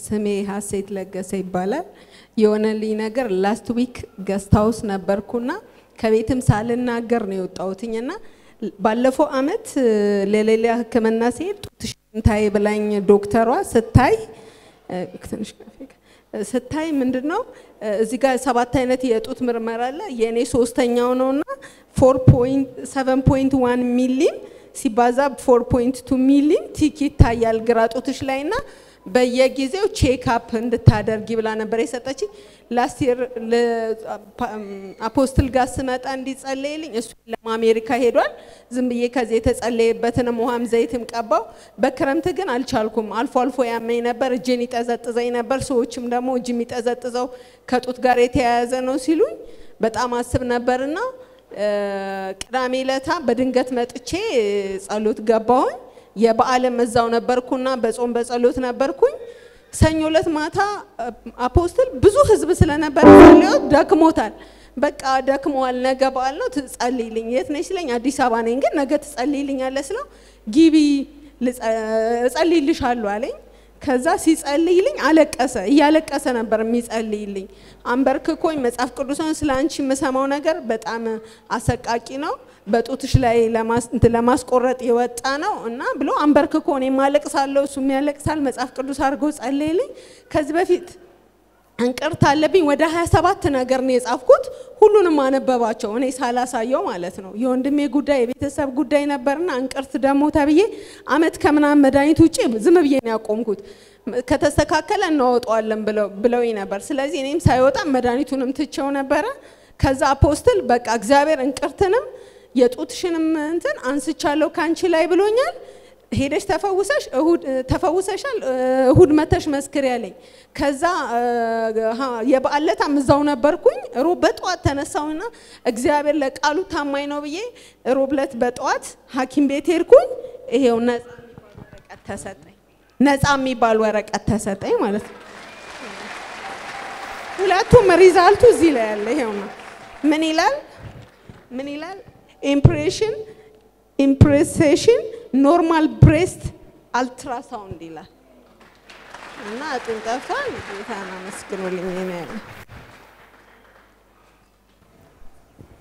ስሜ ሀሴት ለገሰ ይባላል። የሆነልኝ ነገር last week guest house ነበርኩና ከቤትም ሳልናገር ነው የወጣሁትኝና ባለፈው አመት ለሌላ ሕክምና ሲሄድ ጡትሽን ታይ ብላኝ ዶክተሯ ስታይ ትንሽ ስታይ ምንድን ነው እዚህ ጋር ሰባት አይነት የጡት ምርመራ አለ። የእኔ ሶስተኛው ነውና four point seven point one ሚሊም ሲባዛ four point two ሚሊም thick ይታያል ግራ ጡትሽ ላይ እና በየጊዜው check up እንድታደርጊ ብላ ነበር የሰጠችኝ። last apostle ጋር ስመጣ እንዲጸለይልኝ እሱ ለአሜሪካ ሄዷል። ዝም ብዬ ከዚህ የተጸለየበትንም ውሃም ዘይትም ቀባው። በክረምት ግን አልቻልኩም። አልፎ አልፎ ያመኝ ነበር፣ እጅን ይጠዘጥዘኝ ነበር። ሰዎችም ደግሞ እጅ የሚጠዘጥዘው ከጡት ጋር የተያያዘ ነው ሲሉኝ በጣም አስብ ነበርና ቅዳሜ ለታ በድንገት መጥቼ ጸሎት ገባሁኝ። የበዓልም እዛው ነበርኩና በጾም በጸሎት ነበርኩኝ። ሰኞ ዕለት ማታ አፖስትል ብዙ ህዝብ ስለነበር ጸልዮት ደክሞታል። በቃ ደክመዋል፣ ነገ በዓል ነው ትጸልይልኝ። የት ነሽ ሲለኝ አዲስ አበባ ነኝ፣ ግን ነገ ትጸልይልኛለህ ስለው ግቢ እጸልይልሻለሁ አለኝ። ከዛ ሲጸልይልኝ አለቀሰ። እያለቀሰ ነበር የሚጸልይልኝ። አንበርክኮኝ መጽሐፍ ቅዱስን ስለ አንቺ የምሰማው ነገር በጣም አሰቃቂ ነው በጡትሽ ላይ ለማስቆረጥ የወጣ ነው እና ብሎ አንበርክኮ እኔም አለቅሳለሁ፣ እሱም ያለቅሳል። መጽሐፍ ቅዱስ አድርጎ ጸለይልኝ። ከዚህ በፊት እንቅርት አለብኝ ወደ 27 ነገር ነው የጻፍኩት። ሁሉንም አነበባቸው እኔ ሳላሳየው ማለት ነው። የወንድሜ ጉዳይ የቤተሰብ ጉዳይ ነበርና እንቅርት ደግሞ ተብዬ አመት ከምናምን መድኃኒት ውጭ ዝም ብዬ ነው ያቆምኩት። ከተስተካከለ እናወጣዋለን ብለውኝ ነበር። ስለዚህ እኔም ሳይወጣ መድኃኒቱንም ትቼው ነበረ። ከዛ apostle በቃ እግዚአብሔር እንቅርትንም የጡትሽንም እንትን አንስቻለሁ ካንቺ ላይ ብሎኛል። ሄደሽ ተፈውሰሽ እሁድ ተፈውሰሻል፣ እሁድ መተሽ መስክር ያለኝ። ከዛ የበዓል ዕለታም እዛው ነበርኩኝ። ሮብ በጠዋት ተነሳውና እግዚአብሔር ለቃሉ ታማኝ ነው ብዬ ሮብ ዕለት በጠዋት ሐኪም ቤት ሄድኩኝ። ይሄው ነፃ ወረቀት ተሰጠኝ። ነፃ የሚባል ወረቀት ተሰጠኝ ማለት ነው። ሁለቱም result ኡ እዚህ ላይ ያለ ይሄው ነው። ምን ይላል? ምን ይላል? impression impression normal breast ultrasound ይላል እና አጥንት ጠፍቷል። ጌታን አመስግኑልኝ ነው ያለ።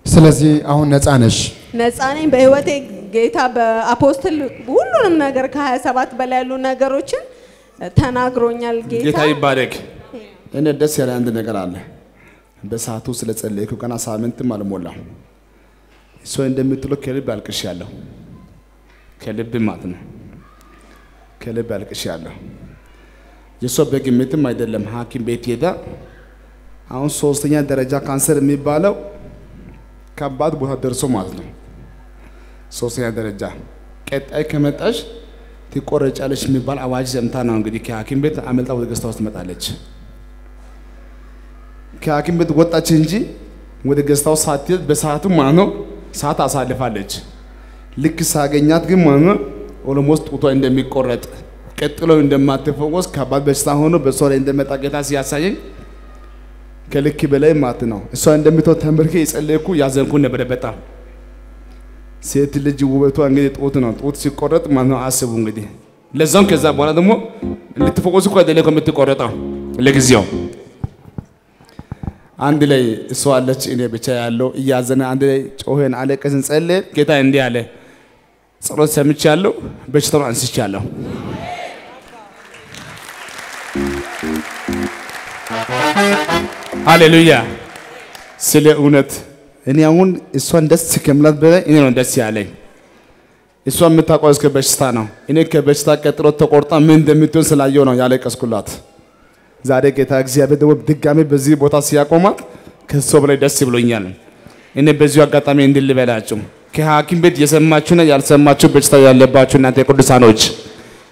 ስለዚህ አሁን ነፃ ነሽ። ነፃ ነኝ በህይወቴ ጌታ በአፖስትል ሁሉንም ነገር ከ27 በላይ ያሉ ነገሮችን ተናግሮኛል። ጌታ ጌታ ይባረክ። እኔ ደስ ያለ አንድ ነገር አለ። በሰዓቱ ስለ ጸለይኩ ገና ሳምንትም አልሞላም። እሷ እንደምትለው ከልብ አልቅሻለሁ። ከልብ ማለት ነው። ከልብ አልቅሻለሁ። የእሷ በግምትም አይደለም ሐኪም ቤት ሄዳ አሁን ሶስተኛ ደረጃ ካንሰር የሚባለው ከባድ ቦታ ደርሶ ማለት ነው። ሶስተኛ ደረጃ ቀጣይ ከመጣሽ ትቆረጫለሽ የሚባል አዋጅ ሰምታ ነው እንግዲህ ከሐኪም ቤት አመልጣ ወደ ገስታ ውስጥ ትመጣለች። ከሐኪም ቤት ወጣች እንጂ ወደ ገስታው ሳትሄድ በሰዓቱ ማለት ነው ሰዓት አሳልፋለች። ልክ ሳገኛት ግን almost ጡቷ እንደሚቆረጥ ቀጥሎ እንደማትፈወስ ከባድ በሽታ ሆኖ በእሷ ላይ እንደመጣ ጌታ ሲያሳየኝ ከልክ በላይ ማለት ነው። እሷ እንደምትሆን ተንበርኬ የጸለይኩ ያዘንኩ ነበረ በጣም። ሴት ልጅ ውበቷ እንግዲህ ጡት ነው። ጡት ሲቆረጥ ማለት ነው? አስቡ እንግዲህ። ለዛም ከዛ በኋላ ደግሞ ልትፈወስ እኮ አይደለም ከምትቆረጠው ለጊዜው አንድ ላይ እሷ አለች፣ እኔ ብቻ ያለው እያዘነ አንድ ላይ ጮኸን አለቀስን፣ ጸለይን። ጌታ እንዲህ አለ፣ ጸሎት ሰምቻለሁ፣ በሽታውን አንስቻለሁ። ሃሌሉያ። ስለ እውነት እኔ አሁን እሷን ደስ ከምላት በላይ እኔ ነው ደስ ያለኝ። እሷ የምታውቀው እስከ በሽታ ነው። እኔ ከበሽታ ቀጥሎ ተቆርጣ ምን እንደምትሆን ስላየው ነው ያለቀስኩላት። ዛሬ ጌታ እግዚአብሔር ደግሞ ድጋሜ በዚህ ቦታ ሲያቆማት ከሷ በላይ ደስ ብሎኛል። እኔ በዚሁ አጋጣሚ እንድል ልበላችሁ ከሐኪም ቤት የሰማችሁና ያልሰማችሁ በሽታ ያለባችሁ እናንተ ቅዱሳኖች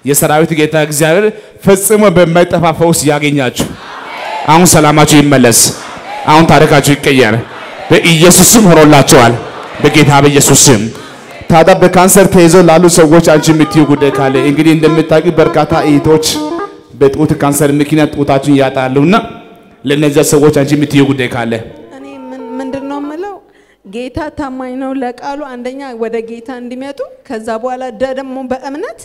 የሰራዊት ጌታ እግዚአብሔር ፈጽሞ በማይጠፋ ፈውስ ያገኛችሁ። አሁን ሰላማችሁ ይመለስ። አሁን ታሪካችሁ ይቀየር። በኢየሱስም ሆኖላችኋል። በጌታ በኢየሱስም ታዲያ በካንሰር ተይዘው ላሉ ሰዎች አንቺ የምትዩ ጉዳይ ካለ እንግዲህ እንደምታውቂ በርካታ እህቶች በጡት ካንሰር ምክንያት ጡታችሁን ያጣሉና ለነዚያ ሰዎች አንቺ የምትዩ ጉዳይ ካለ ጌታ ታማኝ ነው ለቃሉ። አንደኛ ወደ ጌታ እንዲመጡ ከዛ በኋላ ደግሞ በእምነት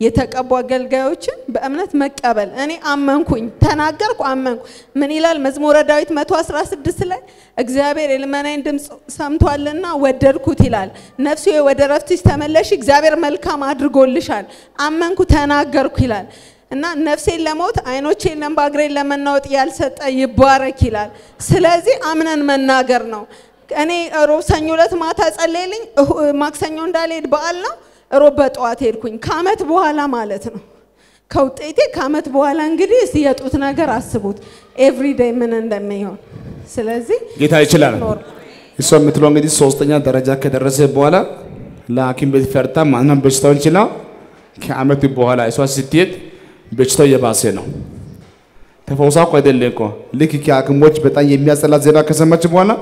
የተቀቡ አገልጋዮችን በእምነት መቀበል። እኔ አመንኩኝ፣ ተናገርኩ፣ አመንኩ። ምን ይላል መዝሙረ ዳዊት 116 ላይ እግዚአብሔር የልመናዬን ድምፅ ሰምቷልና ወደድኩት ይላል። ነፍሴ ወደ ረፍትሽ ተመለሽ፣ እግዚአብሔር መልካም አድርጎልሻል። አመንኩ፣ ተናገርኩ ይላል እና ነፍሴን ለሞት አይኖቼን ለእንባ እግሬን ለመናወጥ ያልሰጠ ይባረክ ይላል። ስለዚህ አምነን መናገር ነው። እኔ ሮብ ሰኞ ዕለት ማታ ጸለይልኝ፣ ማክሰኞ እንዳልሄድ በዓል ነው። ሮብ በጠዋት ሄድኩኝ። ከአመት በኋላ ማለት ነው ከውጤቴ ከአመት በኋላ እንግዲህ እስቲ የጡት ነገር አስቡት everyday ምን እንደሚሆን። ስለዚህ ጌታ ይችላል። እሷ የምትለው እንግዲህ ሶስተኛ ደረጃ ከደረሰ በኋላ ለሐኪም ቤት ፈርታ ማንም በሽታውን ችላ ከአመት በኋላ እሷ ስትሄድ በሽታው የባሰ ነው። ተፈውሳ እኮ አይደለም እኮ ልክ ከሐኪሞች በጣም የሚያስጠላ ዜና ከሰማች በኋላ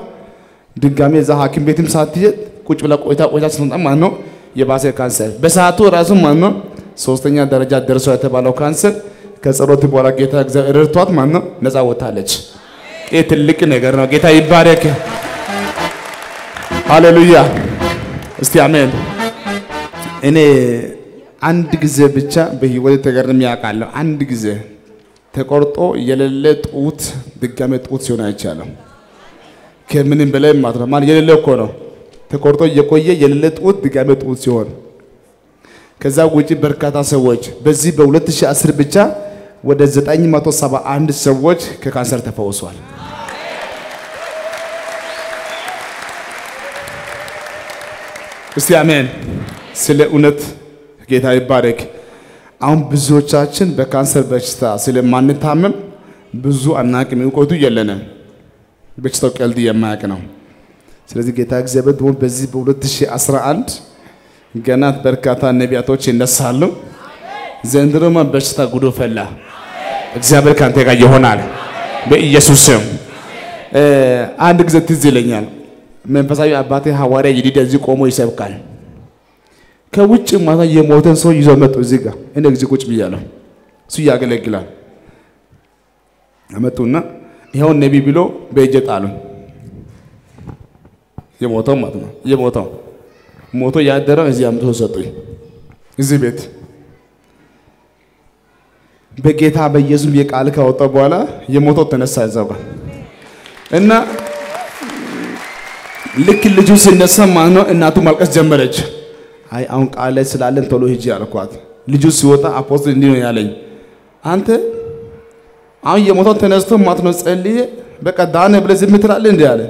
ድጋሜ እዛ ሐኪም ቤትም ሳትሄድ ቁጭ ብላ ቆይታ ቆይታ ስትመጣ ማለት ነው የባሰ ካንሰር በሰዓቱ ራሱ ማለት ነው ሶስተኛ ደረጃ ደርሶ የተባለው ካንሰር ከጸሎት በኋላ ጌታ እግዚአብሔር ረድቷት ማለት ነው ነፃ ወጥታለች። ይህ ትልቅ ነገር ነው። ጌታ ይባረክ። ሃሌሉያ። እስቲ አሜን። እኔ አንድ ጊዜ ብቻ በህይወቴ ተገርሜ ያውቃለሁ። አንድ ጊዜ ተቆርጦ የሌለ ጡት ድጋሜ ጡት ሲሆን አይቻለሁ። ከምንም በላይ ማለት ነው። ማለት የሌለ እኮ ነው። ተቆርጦ የቆየ የሌለ ጡት ድጋሜ ጡት ሲሆን ከዛ ውጪ በርካታ ሰዎች በዚህ በ2010 ብቻ ወደ 971 ሰዎች ከካንሰር ተፈውሷል። እስቲ አሜን። ስለ እውነት ጌታ ይባረክ። አሁን ብዙዎቻችን በካንሰር በሽታ ስለማንታመም ብዙ አናቅም፣ እውቀቱ የለንም። በሽታው ቀልድ የማያውቅ ነው። ስለዚህ ጌታ እግዚአብሔር ደግሞ በዚህ በ2011 ገና በርካታ ነቢያቶች ይነሳሉ። ዘንድሮማ በሽታ ጉዶ ፈላ። እግዚአብሔር ካንተ ጋር ይሆናል በኢየሱስ ስም። አንድ ጊዜ ትዝ ይለኛል መንፈሳዊ አባቴ ሐዋርያ ይዲድ እዚህ ቆሞ ይሰብካል። ከውጭ ማታ የሞተን ሰው ይዞ መጡ እዚህ ጋር እኔ ጊዜ ቁጭ ብያለሁ። እሱ ያገለግላል። አመጡና ይኸው ነቢ ብሎ በእጄ ጣሉኝ። የሞተው ማለት ነው የሞተው ሞቶ ያደረው እዚህ አምጥቶ ሰጡኝ። እዚህ ቤት በጌታ በኢየሱስ የቃል ካወጣ በኋላ የሞተው ተነሳ ጋር እና ልክ ልጁ ሲነሳ ማለት ነው እናቱ ማልቀስ ጀመረች። አይ አሁን ቃል ላይ ስላለን ቶሎ ሂጂ አልኳት። ልጁ ሲወጣ apostle እንዲህ ነው ያለኝ፣ አንተ አሁን የሞተው ተነስቶ ማለት ነው ጸልዬ በቃ ዳነ ብለህ ዝም ትላለህ እንዲህ አለ።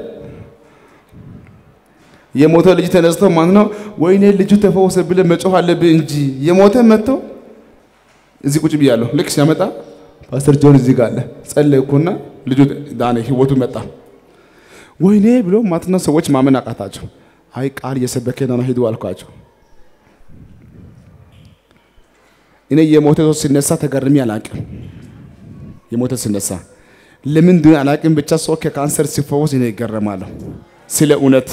የሞተ ልጅ ተነስቶ ማለት ነው ወይኔ ልጁ ተፈወሰ ብለህ መጮህ አለብህ እንጂ የሞተ መጥቶ እዚህ ቁጭ ብያለሁ። ልክ ሲያመጣ ፓስተር ጆን እዚህ ጋር አለ። ጸለይኩና ልጁ ዳነ፣ ህይወቱ መጣ። ወይኔ ብሎ ማለት ሰዎች ማመን አቃታቸው። አይ ቃል እየሰበከ ነው ሂዱ አልኳቸው። እኔ የሞተ ሰው ሲነሳ ተገርሜ አላቅም። የሞተ ሲነሳ ለምን አላቅም። ብቻ ሰው ከካንሰር ሲፈወስ እኔ ይገረማለሁ። ስለ እውነት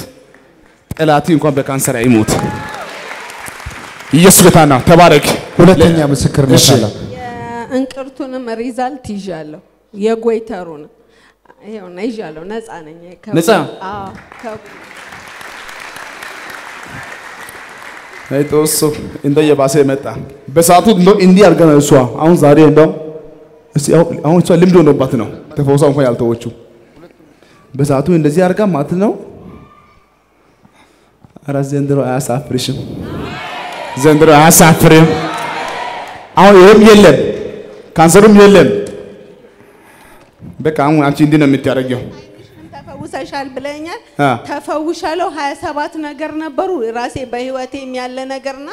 ጠላቴ እንኳን በካንሰር አይሞት። ኢየሱስ ጌታ ነው። ተባረክ። ሁለተኛ ምስክርነት እሺ። አለ። የእንቅርቱንም ሪዛልት ይዣለሁ። የጎይተሩን ይኸውና ይዣለሁ። ነፃ ነኝ። ነፃ? አይጦሱ እንደ የባሰ መጣ። በሰዓቱ እንደው እንዲህ አድርጋ ነው እሷ አሁን ዛሬ እንደው አሁን- እሷ ልምድ ሆኖባት ነው ተፈውሳ እንኳን ያልተወችው። በሰዓቱ እንደዚህ አድርጋ ማለት ነው። ኧረ ዘንድሮ አያሳፍርሽም፣ ዘንድሮ አያሳፍርም። አሁን ይህም የለም ካንሰሩም የለም። በቃ አሁን አንቺ እንዲህ ነው ዓይንሽንም ተፈውሰሻል ብለኛል። ተፈውሻለሁ። ሀያ ሰባት ነገር ነበሩ ራሴ በህይወቴም ያለ ነገርና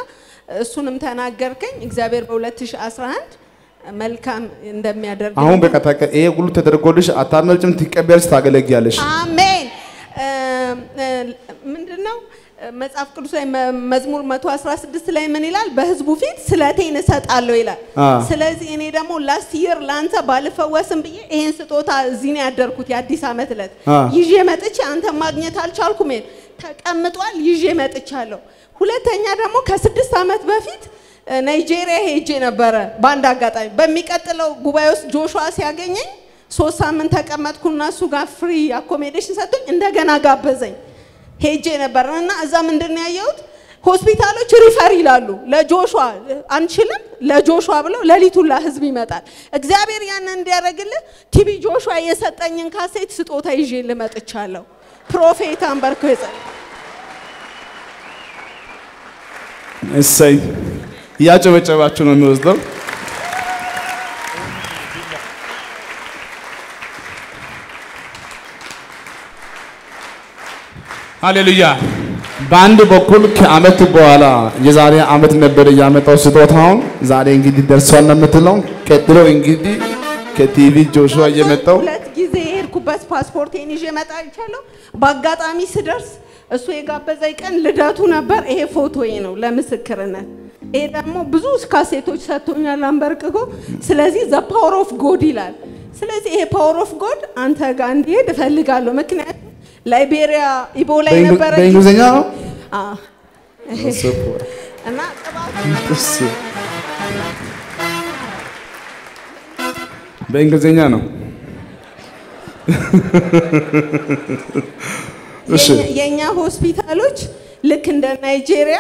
እሱንም ተናገርከኝ። እግዚአብሔር በ2011 መልካም እንደሚያደርግ አሁን በቃ ታውቂ፣ ይሄ ሁሉ ተደርጎልሽ አታመልጭም፣ ትቀበያለሽ፣ ታገለግያለሽ። አሜን። ምንድን ነው መጽሐፍ ቅዱስ ላይ መዝሙር 116 ላይ ምን ይላል? በህዝቡ ፊት ስለቴን እሰጣለሁ ይላል። ስለዚህ እኔ ደግሞ ላስት ይር ለአንተ ባልፈወስም ብዬ ይሄን ስጦታ እዚህ ነው ያደርኩት የአዲስ ዓመት ዕለት ይዤ መጥቼ አንተ ማግኘት አልቻልኩም። ተቀምጧል፣ ይዤ መጥቻለሁ። ሁለተኛ ደግሞ ከስድስት ዓመት በፊት ናይጄሪያ ሄጄ ነበረ በአንድ አጋጣሚ። በሚቀጥለው ጉባኤ ውስጥ ጆሹዋ ሲያገኘኝ ሶስት ሳምንት ተቀመጥኩና እሱ ጋር free accommodation ሰጥቶኝ እንደገና ጋበዘኝ። ሄጄ ነበር እና እዛ ምንድን ያየሁት? ሆስፒታሎች refer ይላሉ ለጆሹዋ አንችልም ለጆሹዋ ብለው ሌሊቱን ህዝብ ይመጣል። እግዚአብሔር ያንን እንዲያደርግልህ ቲቢ ጆሹዋ የሰጠኝን ካሴት ስጦታ ይዤ ልመጥቻለሁ። prophet አንበርክኮ እሰይ እያጨበጨባችሁ ነው የሚወስደው። ሃሌሉያ። በአንድ በኩል ከአመት በኋላ የዛሬ አመት ነበር እያመጣው ስጦታውን ዛሬ እንግዲህ ደርሷል ነው የምትለው። ቀጥሎ እንግዲህ ከቲቢ ጆሹዋ እየመጣው ሁለት ጊዜ የሄድኩበት ፓስፖርቴን ይዤ እመጣለሁ። በአጋጣሚ ስደርስ እሱ የጋበዘኝ ቀን ልደቱ ነበር። ይሄ ፎቶዬ ነው ለምስክርነት። ይሄ ደግሞ ብዙ ካሴቶች ሰጥቶኛል አንበርክኮ። ስለዚህ the power of God ይላል። ስለዚህ ይሄ power of God አንተ ጋር እንዲሄድ እፈልጋለሁ። ምክንያቱም ላይቤሪያ ኢቦላ ነበረ በእንግሊዝኛ ነው እና በእንግሊዝኛ ነው። የኛ ሆስፒታሎች ልክ እንደ ናይጄሪያ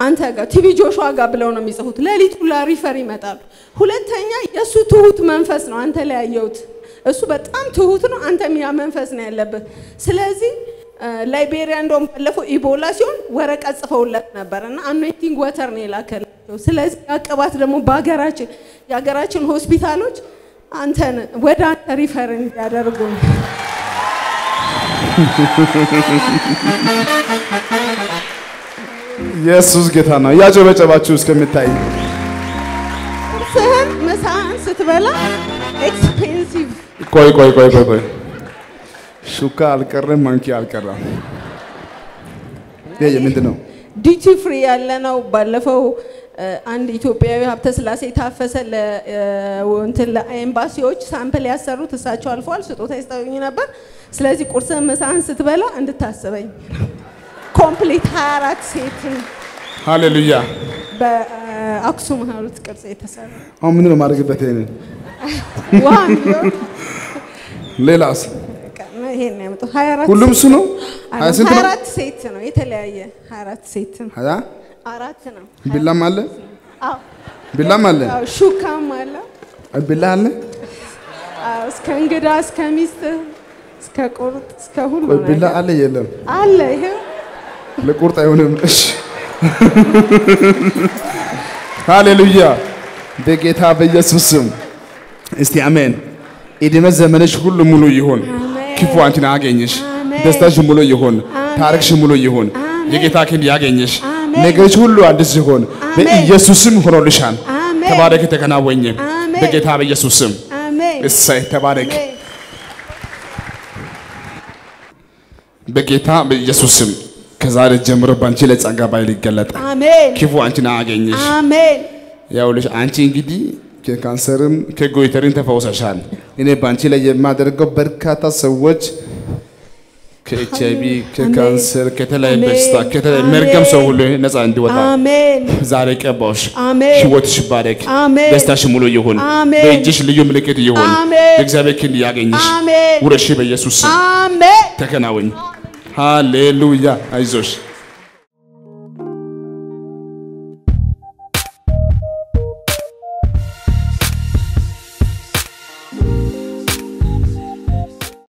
አንተ ጋር ቲቢ ጆሹዋ ጋር ብለው ነው የሚጽፉት። ሌሊቱ ላ refer ይመጣሉ። ሁለተኛ የእሱ ትሁት መንፈስ ነው አንተ ላይ ያየሁት። እሱ በጣም ትሁት ነው፣ አንተም ያ መንፈስ ነው ያለብህ። ስለዚህ ላይቤሪያ እንደውም ባለፈው ኢቦላ ሲሆን ወረቀት ጽፈውለት ነበር እና anointing water ነው የላከላቸው። ስለዚህ ያ ቅባት ደግሞ በሀገራችን የሀገራችን ሆስፒታሎች አንተን ወደ አንተ refer እንዲያደርጉ ኢየሱስ ጌታ ነው። እያጨበጨባችሁ እስከምታይ ቁርስህን ምሳህን ስትበላ ኤክስፔንሲቭ ቆይ ቆይ ቆይ ቆይ ቆይ ሹካ አልቀረም፣ ማንኪያ አልቀረም። ይሄ ምንድን ነው? ዲቲ ፍሪ ያለ ነው። ባለፈው አንድ ኢትዮጵያዊ ሀብተ ስላሴ ታፈሰ ለ- እ፣ እንትን ለኤምባሲዎች ሳምፕል ያሰሩት እሳቸው አልፈዋል። ስጦታ ይስጠኝ ነበር። ስለዚህ ቁርስህን ምሳህን ስትበላ እንድታስበኝ ኮምፕሊት 24 ሴት ሃሌሉያ። በአክሱም ሐውልት ቅርጽ የተሰራ አሁን ምንድን ነው የማደርግበት? ይሄንን ሌላስ ይሄን ያመጣው። 24 ሁሉም እሱ ነው። ሀያ ስንት ነው? 24 ሴት ነው የተለያየ 24 ሴት ነው። ሀያ አራት ነው። ቢላም አለ አዎ ቢላም አለ አዎ፣ ሹካም አለ። ቢላ አለ። አዎ፣ እስከ እንግዳ እስከ ሚስት እስከ ቁርጥ እስከ ሁሉ ቆይ ቢላ ነገር አለ የለም? አለ። ይሄው ለቁርጥ አይሆንም። እሺ ሃሌሉያ። በጌታ በኢየሱስ ስም እስቲ አሜን። እድሜ ዘመንሽ ሁሉ ሙሉ ይሁን። ክፉ አንቺን አያገኝሽ። አሜን። ደስታሽ ሙሉ ይሁን። ታሪክሽ ሙሉ ይሁን። የጌታ ክንድ ያገኝሽ። አሜን። ነገሮች ሁሉ አዲስ ይሁን። በኢየሱስም ሆኖልሻል። ተባረክ፣ ተከናወኝ። አሜን። በጌታ በኢየሱስ ስም አሜን። እሰይ፣ ተባረክ። በጌታ በኢየሱስ ስም ከዛሬ ጀምሮ በአንቺ ላይ ጸጋ ኃይል ይገለጣል። ክፉ አንቺን አያገኝሽ። አሜን። ያውልሽ አንቺ እንግዲህ ከካንሰርም ከ goiterም ተፈውሰሻል። እኔ በአንቺ ላይ የማደርገው በርካታ ሰዎች ከኤች አይ ቪ ከካንሰር ከተለያየ አሜን። በሽታ ከተለያየ አሜን። መርገም ሰው ሁሉ ነፃ እንዲወጣ ዛሬ ቀባውሽ። ህይወትሽ ይባረክ። አሜን። ደስታሽ ሙሉ ይሁን። በእጅሽ ልዩ ምልክት ይሁን። የእግዚአብሔር ክንድ ያገኝሽ። ውረሺ በኢየሱስ ስም ተከናወኝ። ሃሌሉያ። አይዞሽ